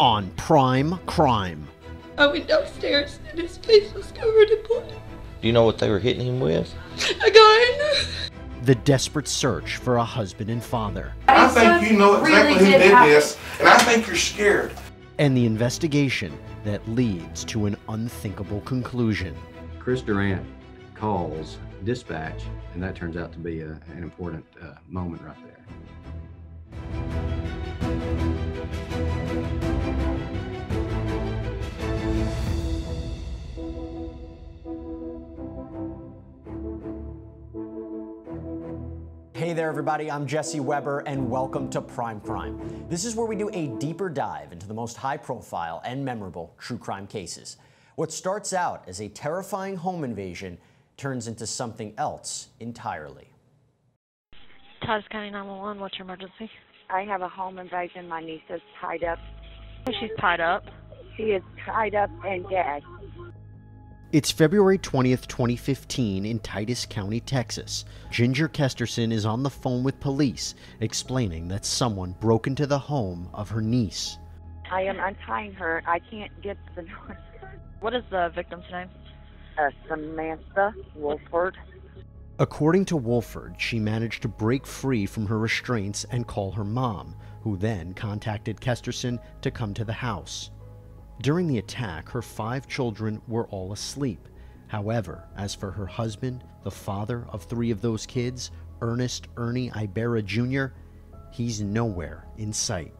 on Prime Crime. I went downstairs and his face was covered in blood. Do you know what they were hitting him with? A gun. The desperate search for a husband and father, I think you know exactly really who did did this, and I think you're scared. and the investigation that leads to an unthinkable conclusion. Chris Durant calls dispatch, and that turns out to be a, an important uh, moment right there. Hey there, everybody. I'm Jesse Weber, and welcome to Prime Crime. This is where we do a deeper dive into the most high profile and memorable true crime cases. What starts out as a terrifying home invasion turns into something else entirely. Titus County 911, what's your emergency? I have a home invasion. My niece is tied up. She's tied up. She is tied up and gagged. It's February 20th, 2015, in Titus County, Texas. Ginger Kesterson is on the phone with police, explaining that someone broke into the home of her niece. I am untying her. I can't get the What is the victim's name? uh, Samantha Wohlford. According to Wohlford, she managed to break free from her restraints and call her mom, who then contacted Kesterson to come to the house. During the attack, her five children were all asleep. However, as for her husband, the father of three of those kids, Ernest Ernie Ibarra Jr., he's nowhere in sight.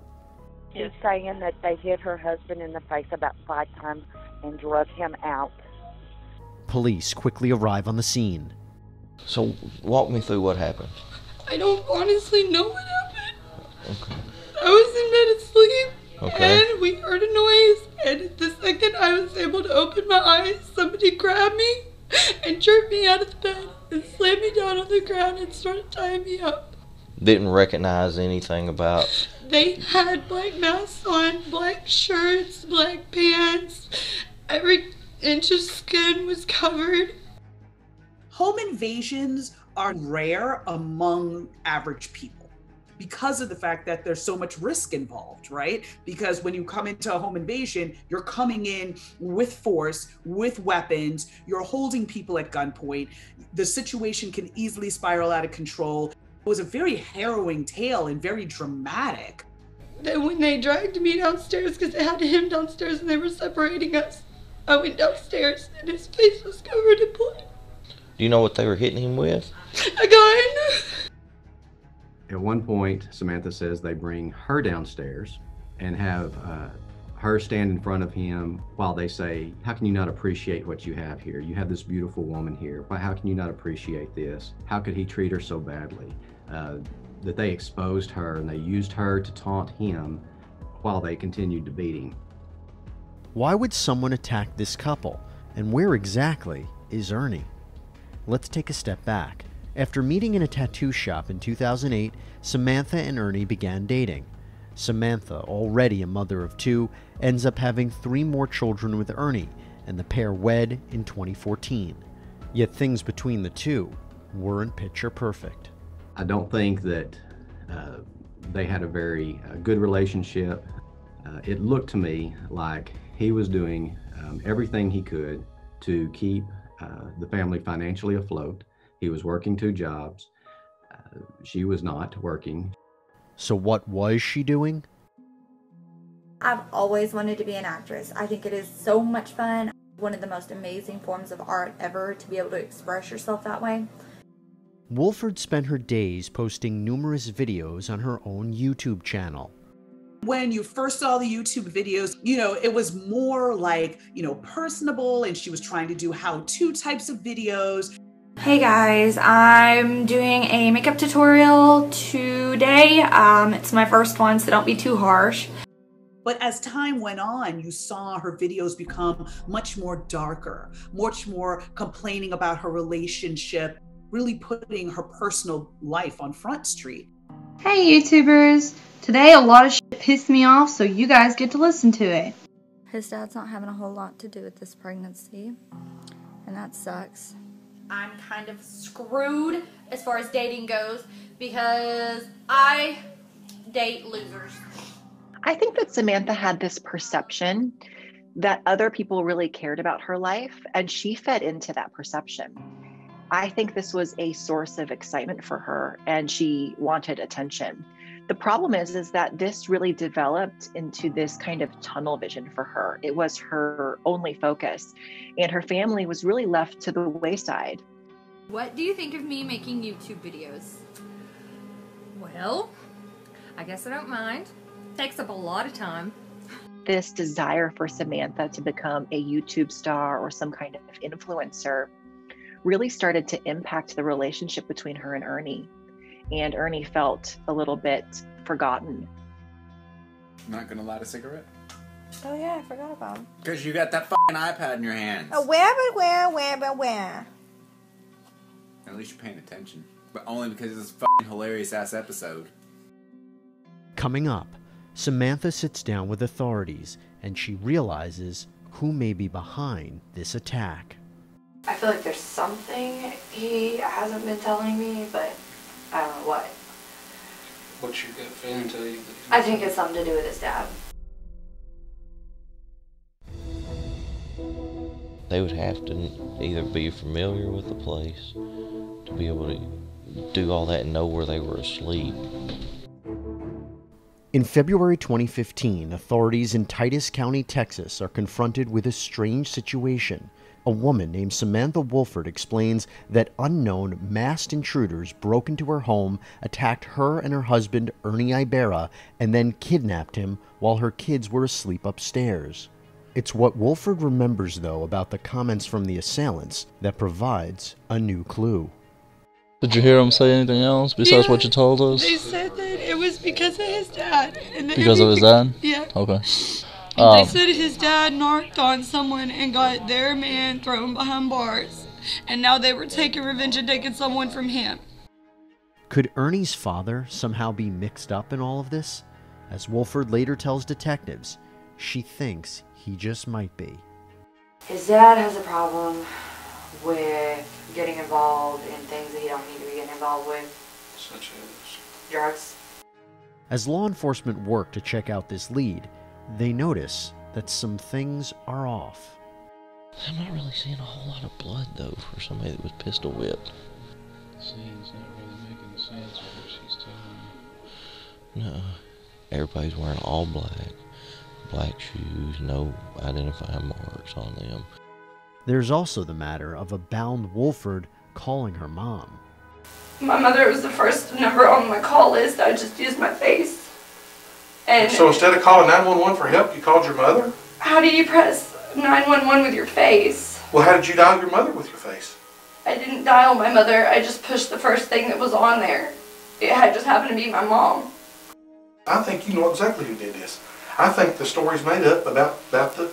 She's saying that they hit her husband in the face about five times and drug him out. Police quickly arrive on the scene. So walk me through what happened. I don't honestly know what happened. Okay. I was in bed asleep. Okay. And we heard a noise, and the second I was able to open my eyes, somebody grabbed me and jerked me out of the bed and slammed me down on the ground and started tying me up. Didn't recognize anything about. They had black masks on, black shirts, black pants. Every inch of skin was covered. home invasions are rare among average people because of the fact that there's so much risk involved, right? Because when you come into a home invasion, you're coming in with force, with weapons, you're holding people at gunpoint. The situation can easily spiral out of control. It was a very harrowing tale and very dramatic. Then when they dragged me downstairs, because they had him downstairs and they were separating us, I went downstairs and his face was covered in blood. Do you know what they were hitting him with? A gun. At one point, Samantha says they bring her downstairs and have uh, her stand in front of him while they say, How can you not appreciate what you have here? You have this beautiful woman here. Why, how can you not appreciate this? How could he treat her so badly? Uh, that they exposed her and they used her to taunt him while they continued to beat him. Why would someone attack this couple? And where exactly is Ernie? Let's take a step back. After meeting in a tattoo shop in 2008, Samantha and Ernie began dating. Samantha, already a mother of two, ends up having three more children with Ernie, and the pair wed in 2014. Yet things between the two weren't picture perfect. I don't think that uh, they had a very uh, good relationship. Uh, it looked to me like he was doing um, everything he could to keep uh, the family financially afloat. He was working two jobs. Uh, she was not working. So, what was she doing? I've always wanted to be an actress. I think it is so much fun. One of the most amazing forms of art ever to be able to express yourself that way. Wohlford spent her days posting numerous videos on her own YouTube channel. when you first saw the YouTube videos, you know, it was more like, you know, personable and she was trying to do how to types of videos. Hey guys, I'm doing a makeup tutorial today. Um, it's my first one, so don't be too harsh. But as time went on, you saw her videos become much more darker, much more complaining about her relationship, really putting her personal life on Front Street. Hey YouTubers! Today a lot of shit pissed me off, so you guys get to listen to it. His dad's not having a whole lot to do with this pregnancy, and that sucks. I'm kind of screwed as far as dating goes because I date losers. I think that Samantha had this perception that other people really cared about her life, and she fed into that perception. I think this was a source of excitement for her, and she wanted attention. The problem is, is that this really developed into this kind of tunnel vision for her. It was her only focus, and her family was really left to the wayside. What do you think of me making YouTube videos? Well, I guess I don't mind. Takes up a lot of time. This desire for Samantha to become a YouTube star or some kind of influencer really started to impact the relationship between her and Ernie. And Ernie felt a little bit forgotten. Not gonna light a cigarette? Oh yeah, I forgot about him. Because you got that fucking iPad in your hands. Oh, where, but where, where, but where? At least you're paying attention. But only because it's a fucking hilarious ass episode. Coming up, Samantha sits down with authorities and she realizes who may be behind this attack. I feel like there's something he hasn't been telling me, but I don't know what. What's your gut feeling tell you? I think it's something to do with his dad. They would have to either be familiar with the place to be able to do all that and know where they were asleep. In February 2015, authorities in Titus County, Texas are confronted with a strange situation. A woman named Samantha Wohlford explains that unknown masked intruders broke into her home, attacked her and her husband, Ernie Ibarra, and then kidnapped him while her kids were asleep upstairs. It's what Wohlford remembers, though, about the comments from the assailants that provides a new clue. Did you hear him say anything else besides Yeah, what you told us? They said that it was because of his dad. And Because of his dad? Yeah. Okay. And Um, they said his dad narked on someone and got their man thrown behind bars. And now they were taking revenge and taking someone from him. Could Ernie's father somehow be mixed up in all of this? As Wohlford later tells detectives, she thinks he just might be. His dad has a problem with getting involved in things that he don't need to be getting involved with. Such as. Drugs. As law enforcement worked to check out this lead, they notice that some things are off. I'm not really seeing a whole lot of blood though for somebody that was pistol whipped. Scene's not really making sense of what she's telling me. No, everybody's wearing all black, black shoes, no identifying marks on them. There's also the matter of a bound Wohlford calling her mom. My mother was the first number on my call list. I just used my face. And So instead of calling 911 for help, you called your mother? how do you press 911 with your face? Well, how did you dial your mother with your face? I didn't dial my mother. I just pushed the first thing that was on there. It had just happened to be my mom. I think you know exactly who did this. I think the story's made up about about the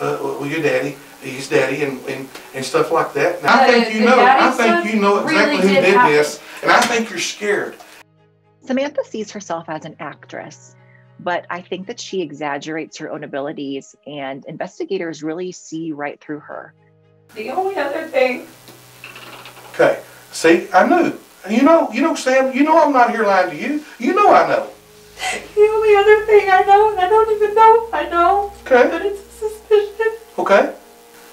uh, well, your daddy, his daddy, and, and, and stuff like that. And I think you know. I think you know exactly really who did did happen. this, and I think you're scared. Samantha sees herself as an actress, but I think that she exaggerates her own abilities, and investigators really see right through her. The only other thing Okay. See, I knew. You know, you know, Sam. You know, I'm not here lying to you. You know, I know. The only other thing I know, and I don't even know if I know, Okay. but it's a suspicion. Okay.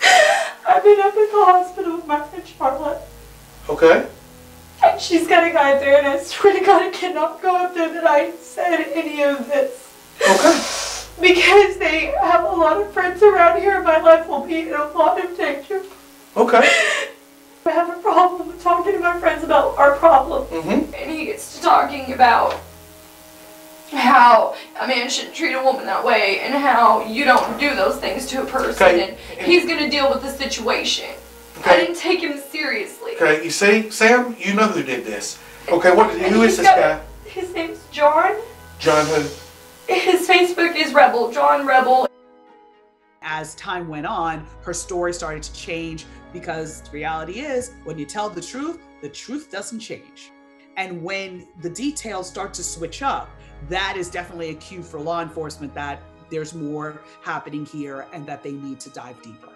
I've been up at the hospital with my friend Charlotte, Okay. And she's got a guy there, and I swear to God, I cannot go up there that I said any of this. Okay. Because they have a lot of friends around here, and my life will be in a lot of danger. Okay. I have a problem talking to my friends about our problem. Mm-hmm. And he gets to talking about how a man shouldn't treat a woman that way and how you don't do those things to a person Okay. and he's gonna deal with the situation. Okay. I didn't take him seriously. Okay. You see, Sam. You know who did this. Okay. What? And Who is this got- guy? His name's John. John who? His Facebook is Rebel, John Rebel. As time went on, her story started to change because the reality is when you tell the truth, the truth doesn't change. And when the details start to switch up, that is definitely a cue for law enforcement that there's more happening here and that they need to dive deeper.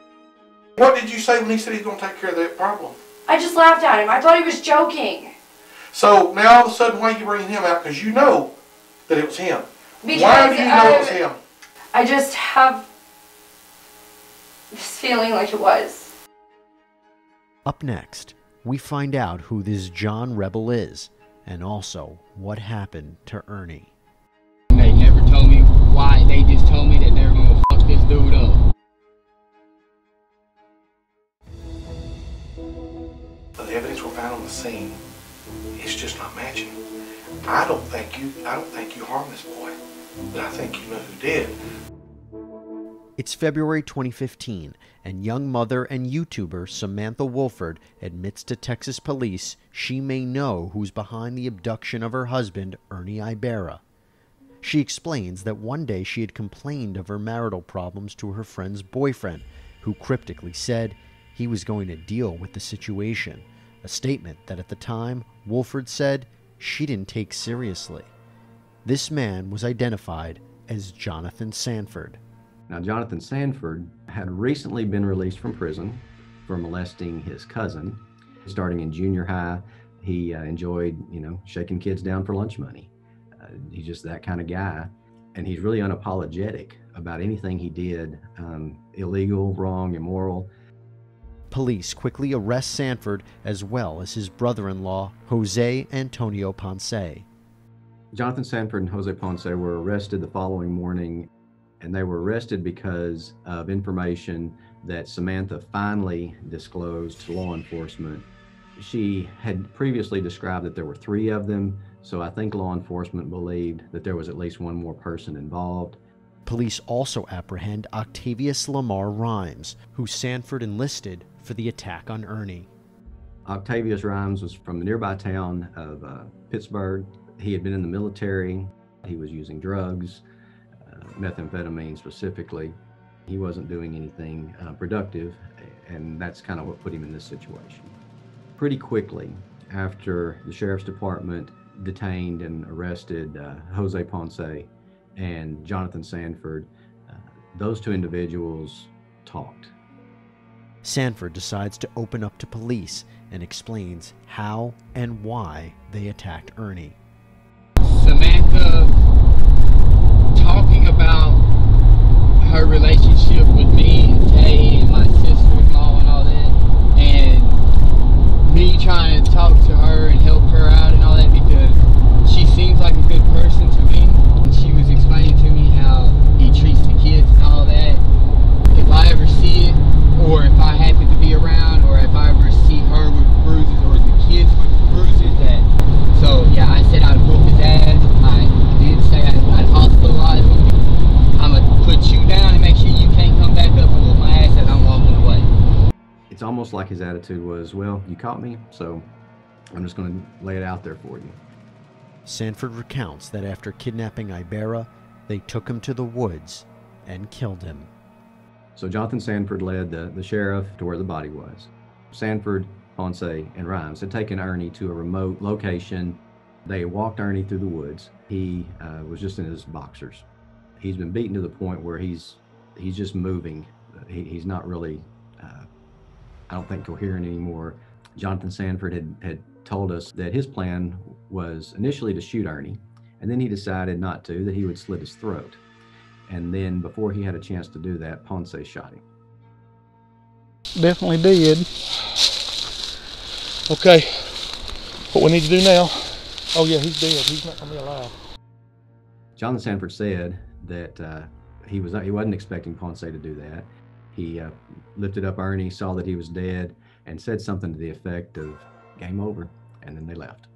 What did you say when he said he's going to take care of that problem? I just laughed at him. I thought he was joking. So now all of a sudden, why are you bringing him out? Because you know that it was him. Because Why do you know it was uh, him? I just have this feeling like it was. Up next, we find out who this John Rebel is and also what happened to Ernie. They never told me why. They just told me that they were gonna fuck this dude up. But the evidence we found on the scene is just not matching. I don't think you I don't think you harmed this boy. But I think you know who did. It's February 2015, and young mother and YouTuber Samantha Wohlford admits to Texas police she may know who's behind the abduction of her husband, Ernie Ibarra. She explains that one day she had complained of her marital problems to her friend's boyfriend, who cryptically said he was going to deal with the situation, a statement that at the time Wohlford said she didn't take seriously. This man was identified as Jonathan Sanford. Now, Jonathan Sanford had recently been released from prison for molesting his cousin. Starting in junior high, he uh, enjoyed, you know, shaking kids down for lunch money. Uh, he's just that kind of guy. And he's really unapologetic about anything he did um, illegal, wrong, immoral. Police quickly arrest Sanford as well as his brother in law, Jose Antonio Ponce. Jonathan Sanford and Jose Ponce were arrested the following morning, and they were arrested because of information that Samantha finally disclosed to law enforcement. She had previously described that there were three of them, so I think law enforcement believed that there was at least one more person involved. Police also apprehend Octavius Lamar Rhymes, who Sanford enlisted for the attack on Ernie. Octavius Rhymes was from the nearby town of uh, Pittsburg. He had been in the military. He was using drugs, uh, methamphetamine specifically. He wasn't doing anything uh, productive, and that's kind of what put him in this situation. Pretty quickly, after the sheriff's department detained and arrested uh, Jose Ponce and Jonathan Sanford, uh, those two individuals talked. Sanford decides to open up to police and explains how and why they attacked Ernie. Samantha talking about her relationship with me and Tay and my sister-in-law and all that, and me trying to talk to her and help her out and all that because she seems like a good person to me. And she was explaining to me how he treats the kids and all that. If I ever see it, or if I happen to be around, or if I ever see her with bruises or the kids with bruises, that so yeah, I said I'd whoop his ass. I did say I'd, I'd hospitalize him. I'm gonna put you down and make sure you can't come back up and whoop my ass as I'm walking away. It's almost like his attitude was, well, you caught me, so I'm just going to lay it out there for you. Sanford recounts that after kidnapping Ibarra, they took him to the woods and killed him. So Jonathan Sanford led the, the sheriff to where the body was. Sanford, Ponce, and Rhymes had taken Ernie to a remote location. They walked Ernie through the woods. He uh, was just in his boxers. He's been beaten to the point where he's he's just moving. He, he's not really, I don't think, coherent anymore. Jonathan Sanford had, had told us that his plan was initially to shoot Ernie, and then he decided not to, that he would slit his throat. And then before he had a chance to do that, Ponce shot him. Definitely did. Okay. What we need to do now? Oh yeah, he's dead. He's not gonna be alive. Jonathan Sanford said that uh, he was he wasn't expecting Ponce to do that. He uh, lifted up Ernie, saw that he was dead, and said something to the effect of "game over," and then they left.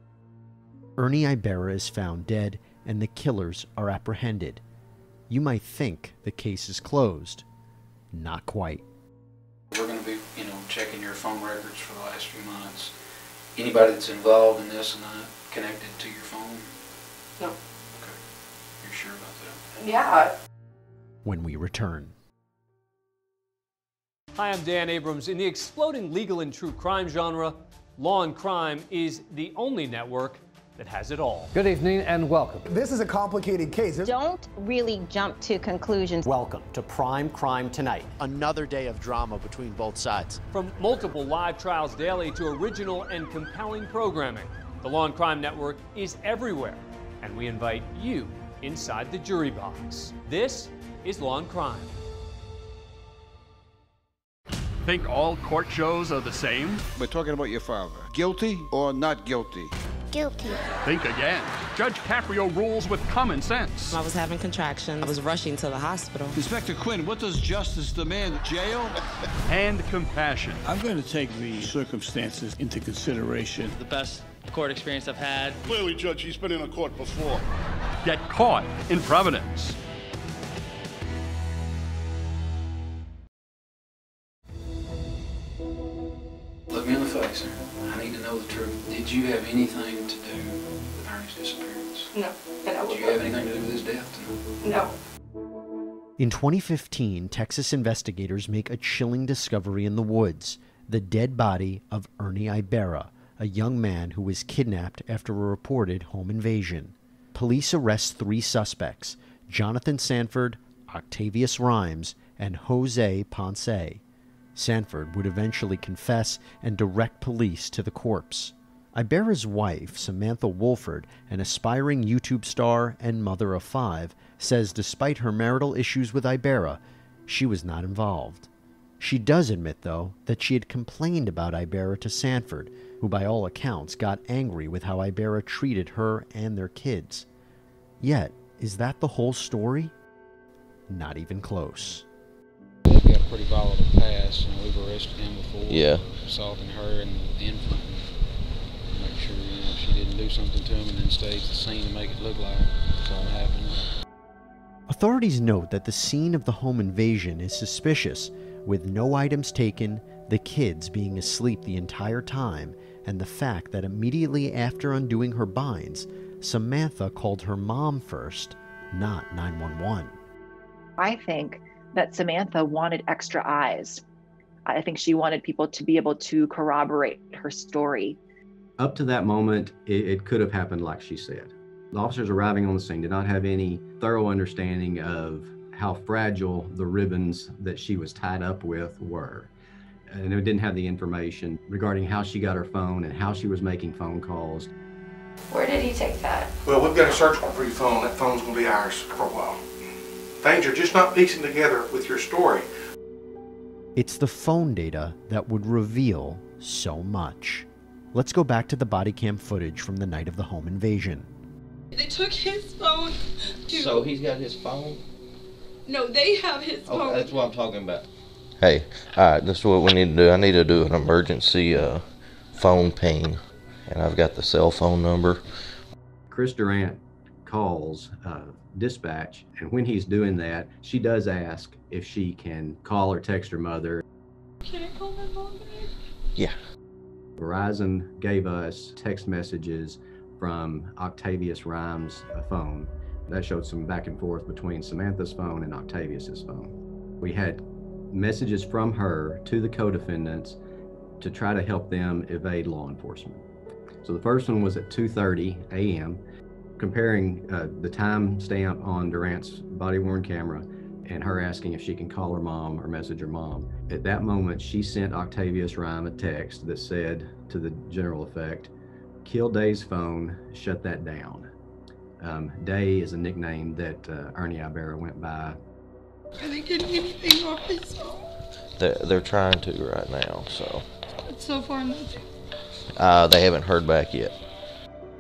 Ernie Ibarra is found dead, and the killers are apprehended. You might think the case is closed. Not quite. We're going to be, you know, checking your phone records for the last few months. Anybody that's involved in this and not connected to your phone? No. Okay. You're sure about that? Yeah. When we return. Hi, I'm Dan Abrams. In the exploding legal and true crime genre, Law and Crime is the only network that has it all. Good evening and welcome. This is a complicated case. Don't really jump to conclusions. Welcome to Prime Crime Tonight. Another day of drama between both sides. From multiple live trials daily to original and compelling programming, the Law and Crime Network is everywhere, and we invite you inside the jury box. This is Law and Crime. Think all court shows are the same? We're talking about your father. Guilty or not guilty? Guilty. Think again. Judge Caprio rules with common sense. I was having contractions. I was rushing to the hospital. Inspector Quinn, what does justice demand? Jail? And compassion. I'm going to take the circumstances into consideration. The best court experience I've had. Clearly, Judge, he's been in a court before. Get caught in Providence. Anything to do with Ernie's disappearance? No, and I Did would you have anything to do with his death? No. In 2015, Texas investigators make a chilling discovery in the woods the dead body of Ernie Ibarra, a young man who was kidnapped after a reported home invasion. Police arrest three suspects Jonathan Sanford, Octavius Rhymes, and Jose Ponce. Sanford would eventually confess and direct police to the corpse. Ibarra's wife, Samantha Wohlford, an aspiring YouTube star and mother of five, says despite her marital issues with Ibarra, she was not involved. She does admit, though, that she had complained about Ibarra to Sanford, who by all accounts got angry with how Ibarra treated her and their kids. Yet, is that the whole story? Not even close. They've got a pretty volatile past, and we've arrested him before. Yeah. Assaulting her and the infant. And make sure, you know, she didn't do something to him and then stage the scene to make it look like something happened. Authorities note that the scene of the home invasion is suspicious, with no items taken, the kids being asleep the entire time, and the fact that immediately after undoing her binds, Samantha called her mom first, not 911. I think that Samantha wanted extra eyes. I think she wanted people to be able to corroborate her story. Up to that moment, it, it could have happened like she said. The officers arriving on the scene did not have any thorough understanding of how fragile the ribbons that she was tied up with were. And they didn't have the information regarding how she got her phone and how she was making phone calls. Where did he take that? Well, we've got a search warrant for your phone. That phone's gonna be ours for a while. Things are just not piecing together with your story. It's the phone data that would reveal so much. Let's go back to the body cam footage from the night of the home invasion. They took his phone to. So he's got his phone? No, they have his phone. Okay, that's what I'm talking about. Hey, alright, this is what we need to do. I need to do an emergency uh, phone ping. And I've got the cell phone number. Chris Durant calls uh, dispatch, and when he's doing that, she does ask if she can call or text her mother. Can I call my mom back? Yeah. Verizon gave us text messages from Octavius Rhymes' phone. That showed some back and forth between Samantha's phone and Octavius's phone. We had messages from her to the co-defendants to try to help them evade law enforcement. So the first one was at 2:30 a.m. Comparing uh, the time stamp on Durant's body-worn camera and her asking if she can call her mom or message her mom. At that moment, she sent Octavius Rhyme a text that said, to the general effect, "Kill Day's phone, shut that down." Um, Day is a nickname that uh, Ernie Ibarra went by. Are they getting anything off his phone? They're, they're trying to right now, so. But so far, nothing. Uh, they haven't heard back yet.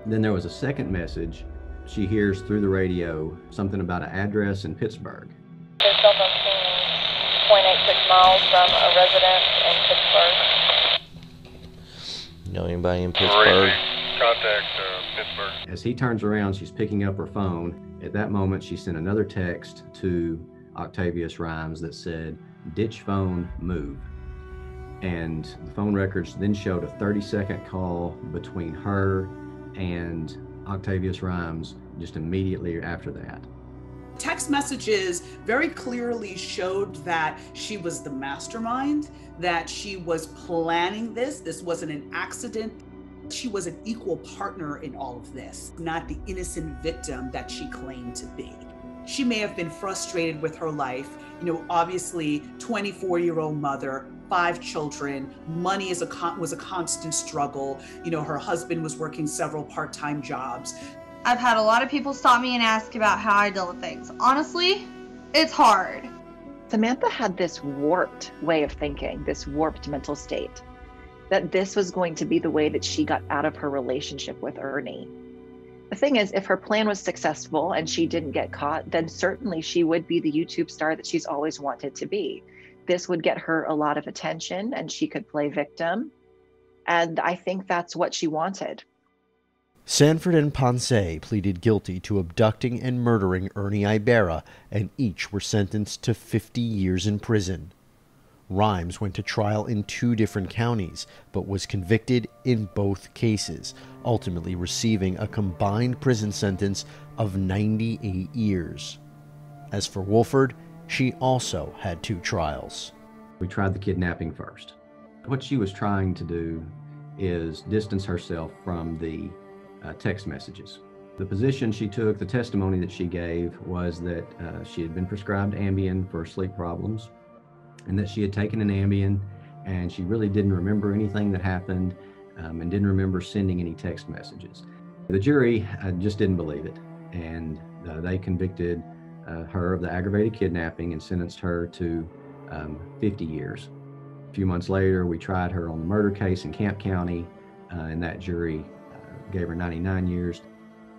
Then there was a second message. She hears through the radio something about an address in Pittsburg. There's cell phone ping 0.86 miles from a residence in Pittsburg. You know anybody in Pittsburg? Contact uh, Pittsburg. As he turns around, she's picking up her phone. At that moment, she sent another text to Octavius Rhymes that said, Ditch phone, move. And the phone records then showed a 30 second call between her and Octavius Rhymes just immediately after that. Text messages very clearly showed that she was the mastermind, that she was planning this. This wasn't an accident. She was an equal partner in all of this, not the innocent victim that she claimed to be. She may have been frustrated with her life. You know, obviously, 24 year old mother, five children, money is a con- was a constant struggle. You know, her husband was working several part time jobs. I've had a lot of people stop me and ask about how I deal with things. Honestly, it's hard. Samantha had this warped way of thinking, this warped mental state, that this was going to be the way that she got out of her relationship with Ernie. The thing is, if her plan was successful and she didn't get caught, then certainly she would be the YouTube star that she's always wanted to be. This would get her a lot of attention and she could play victim. And I think that's what she wanted. Sanford and Ponce pleaded guilty to abducting and murdering Ernie Ibarra, and each were sentenced to 50 years in prison. Rhymes went to trial in two different counties, but was convicted in both cases, ultimately receiving a combined prison sentence of 98 years. As for Wohlford, she also had two trials. We tried the kidnapping first. What she was trying to do is distance herself from the uh, text messages. The position she took, the testimony that she gave, was that uh, she had been prescribed Ambien for sleep problems and that she had taken an Ambien and she really didn't remember anything that happened um, and didn't remember sending any text messages. The jury uh, just didn't believe it and uh, they convicted uh, her of the aggravated kidnapping and sentenced her to um, 50 years. A few months later, we tried her on the murder case in Camp County, uh, and that jury gave her 99 years.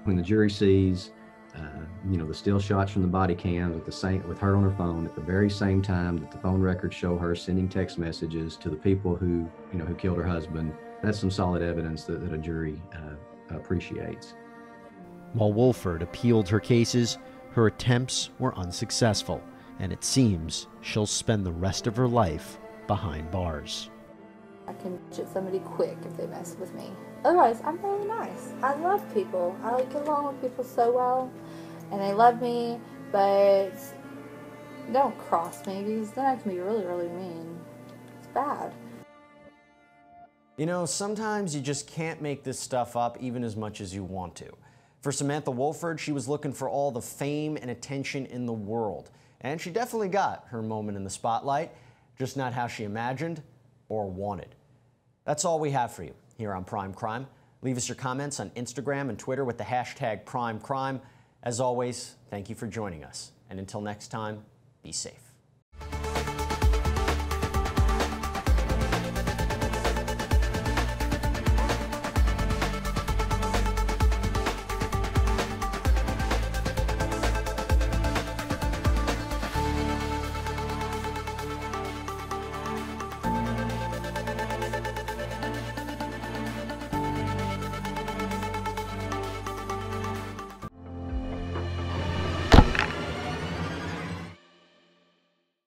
When the jury sees, uh, you know, the still shots from the body cams with the same with her on her phone at the very same time that the phone records show her sending text messages to the people who, you know, who killed her husband, that's some solid evidence that, that a jury uh, appreciates. While Wohlford appealed her cases, her attempts were unsuccessful, and it seems she'll spend the rest of her life behind bars. I can shoot somebody quick if they mess with me. Otherwise, I'm really nice. I love people. I get along with people so well, and they love me. But don't cross me because then I can be really, really mean. It's bad. You know, sometimes you just can't make this stuff up even as much as you want to. For Samantha Wohlford, she was looking for all the fame and attention in the world. And she definitely got her moment in the spotlight, just not how she imagined or wanted. That's all we have for you here on Prime Crime. Leave us your comments on Instagram and Twitter with the hashtag Prime Crime. As always, thank you for joining us. And until next time, be safe.